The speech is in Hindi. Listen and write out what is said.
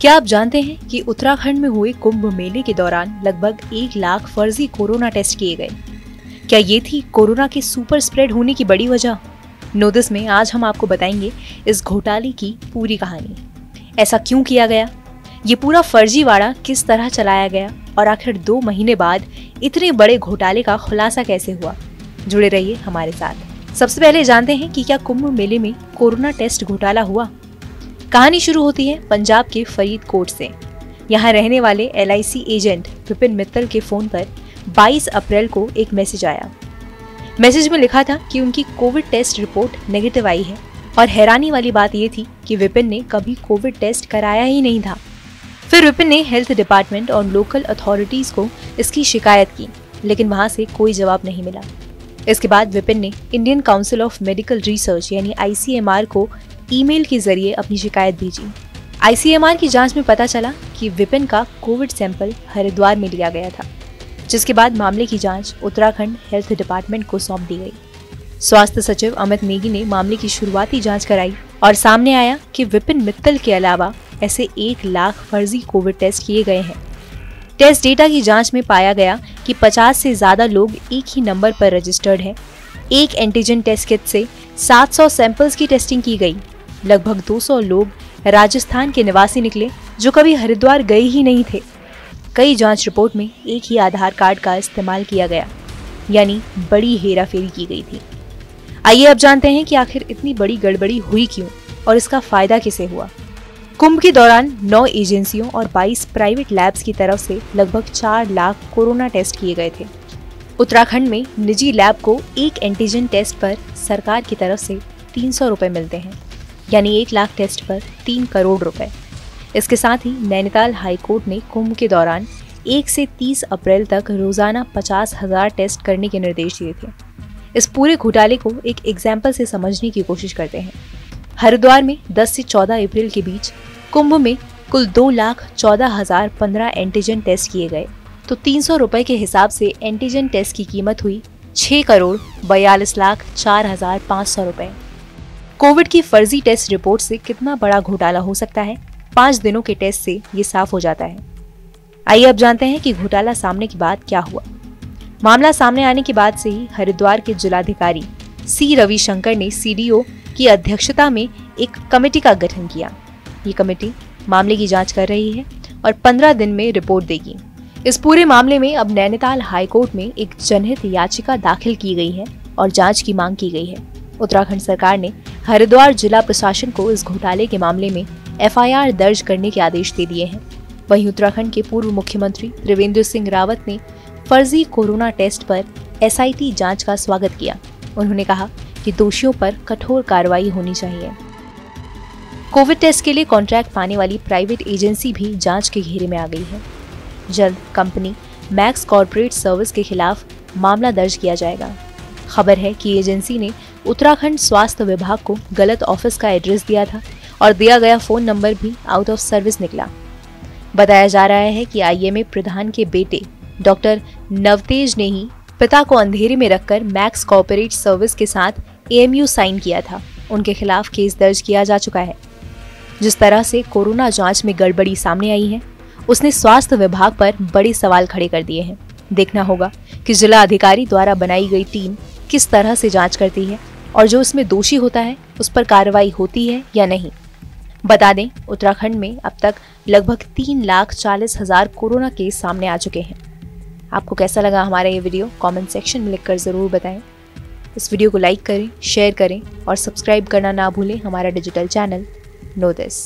क्या आप जानते हैं कि उत्तराखंड में हुए कुंभ मेले के दौरान लगभग एक लाख फर्जी कोरोना टेस्ट किए गए? क्या ये थी कोरोना के सुपर स्प्रेड होने की बड़ी वजह? नोदिस में आज हम आपको बताएँगे इस घोटाले की पूरी कहानी। ऐसा क्यों किया गया? ये पूरा फर्जीवाड़ा किस तरह चलाया गया? और आखिर दो महीने बाद इतने बड़े घोटाले का खुलासा कैसे हुआ? जुड़े रहिए हमारे साथ। सबसे पहले जानते हैं कि क्या कुंभ मेले में कोरोना टेस्ट घोटाला हुआ? कहानी शुरू होती है पंजाब के फरीदकोट से। यहाँ रहने वाले एलआईसी एजेंट विपिन मित्तल के फ़ोन पर 22 अप्रैल को एक मैसेज आया। मैसेज में लिखा था कि उनकी कोविड टेस्ट रिपोर्ट नेगेटिव आई है और हैरानी वाली बात यह थी कि विपिन ने कभी कोविड टेस्ट कराया ही नहीं था। फिर विपिन ने हेल्थ डिपार्टमेंट और लोकल अथॉरिटीज को इसकी शिकायत की, लेकिन वहाँ से कोई जवाब नहीं मिला। इसके बाद विपिन ने Indian Council of Medical Research यानी आईसीएमआर को ईमेल के ज़रिए अपनी शिकायत भेजी। आईसीएमआर की जाँच में पता चला कि विपिन का कोविड सैंपल हरिद्वार में लिया गया था, जिसके बाद मामले की जाँच उत्तराखंड हेल्थ डिपार्टमेंट को सौंप दी गई। स्वास्थ्य सचिव अमित नेगी ने मामले की शुरुआती जाँच कराई और सामने आया कि विपिन मित्तल के अलावा ऐसे एक लाख फर्जी कोविड टेस्ट किए गए हैं। टेस्ट डेटा की जाँच में पाया गया कि 50 से ज़्यादा लोग एक ही नंबर पर रजिस्टर्ड हैं। एक एंटीजन टेस्ट किट से 700 सैंपल्स की टेस्टिंग की गई। लगभग 200 लोग राजस्थान के निवासी निकले, जो कभी हरिद्वार गए ही नहीं थे। कई जाँच रिपोर्ट में एक ही आधार कार्ड का इस्तेमाल किया गया, यानी बड़ी हेराफेरी की गई थी। आइए अब जानते हैं कि आखिर इतनी बड़ी गड़बड़ी हुई क्यों और इसका फ़ायदा किसे हुआ। कुंभ के दौरान नौ एजेंसियों और 22 प्राइवेट लैब्स की तरफ़ से लगभग चार लाख कोरोना टेस्ट किए गए थे। उत्तराखंड में निजी लैब को एक एंटीजन टेस्ट पर सरकार की तरफ़ से तीन सौ मिलते हैं। यानी एक लाख टेस्ट पर तीन करोड़ रुपए। इसके साथ ही नैनीताल हाईकोर्ट ने कुंभ के दौरान एक से तीस अप्रैल तक रोज़ाना पचास हज़ार टेस्ट करने के निर्देश दिए थे। इस पूरे घोटाले को एक एग्ज़ाम्पल से समझने की कोशिश करते हैं। हरिद्वार में 10 से 14 अप्रैल के बीच कुंभ में कुल दो लाख चौदह हज़ार पंद्रह एंटीजन टेस्ट किए गए। तो तीन सौ रुपए के हिसाब से एंटीजन टेस्ट की कीमत हुई छह करोड़ बयालीस लाख चार हज़ार पाँच सौ रुपए। कोविड की फर्जी टेस्ट रिपोर्ट से कितना बड़ा घोटाला हो सकता है? पाँच दिनों के टेस्ट से ये साफ़ हो जाता है। आइए अब जानते हैं कि घोटाला सामने के बाद क्या हुआ। मामला सामने आने के बाद से ही हरिद्वार के जिलाधिकारी सी रविशंकर ने सीडीओ की अध्यक्षता में एक कमेटी का गठन किया। ये कमेटी मामले की जाँच कर रही है और 15 दिन में रिपोर्ट देगी। इस पूरे मामले में अब नैनीताल हाईकोर्ट में एक जनहित याचिका दाखिल की गई है और जाँच की मांग की गई है। उत्तराखंड सरकार ने हरिद्वार जिला प्रशासन को इस घोटाले के मामले में एफआईआर दर्ज करने के आदेश दे दिए हैं। वहीं उत्तराखंड के पूर्व मुख्यमंत्री त्रिवेंद्र सिंह रावत ने फर्जी कोरोना टेस्ट पर एसआईटी जाँच का स्वागत किया। उन्होंने कहा कि दोषियों पर कठोर कार्रवाई होनी चाहिए। कोविड टेस्ट के लिए कॉन्ट्रैक्ट पाने वाली प्राइवेट एजेंसी भी जाँच के घेरे में आ गई है। जल्द कंपनी मैक्स कॉरपोरेट सर्विस के खिलाफ मामला दर्ज किया जाएगा। खबर है कि एजेंसी ने उत्तराखंड स्वास्थ्य विभाग को गलत ऑफ़िस का एड्रेस दिया था और दिया गया फ़ोन नंबर भी आउट ऑफ़ सर्विस निकला। बताया जा रहा है कि आईएमए प्रधान के बेटे, डॉक्टर नवतेज ने ही पिता को अंधेरे में रखकर मैक्स कॉपरेट सर्विस के साथ एएमयू साइन किया था। उनके खिलाफ केस दर्ज किया जा चुका है। जिस तरह से कोरोना जाँच में गड़बड़ी सामने आई है, उसने स्वास्थ्य विभाग पर बड़े सवाल खड़े कर दिए हैं। देखना होगा कि जिला अधिकारी द्वारा बनाई गई टीम किस तरह से जाँच करती है और जो इसमें दोषी होता है, उस पर कार्रवाई होती है या नहीं? बता दें, उत्तराखंड में अब तक लगभग तीन लाख चालीस हज़ार कोरोना केस सामने आ चुके हैं। आपको कैसा लगा हमारा ये वीडियो? कमेंट सेक्शन में लिखकर ज़रूर बताएँ। इस वीडियो को लाइक करें, शेयर करें और सब्सक्राइब करना ना भूलें हमारा डिजिटल चैनल, नो दिस।